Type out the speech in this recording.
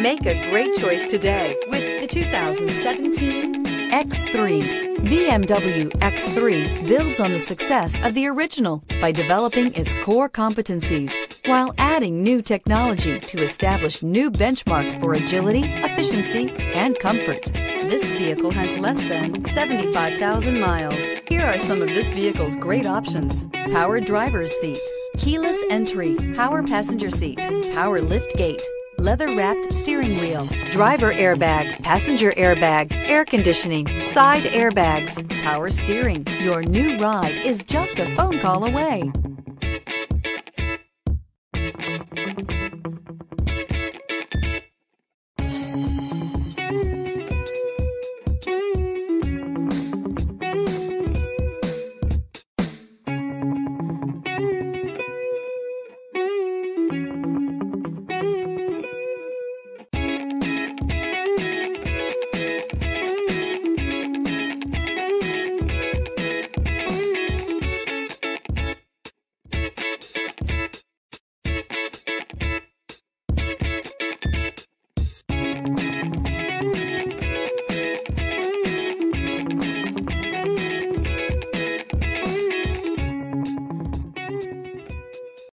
Make a great choice today with the 2017 X3. BMW X3 builds on the success of the original by developing its core competencies while adding new technology to establish new benchmarks for agility, efficiency, and comfort. This vehicle has less than 75,000 miles. Here are some of this vehicle's great options. Power driver's seat, keyless entry, power passenger seat, power lift gate, leather-wrapped steering wheel, driver airbag, passenger airbag, air conditioning, side airbags, power steering. Your new ride is just a phone call away.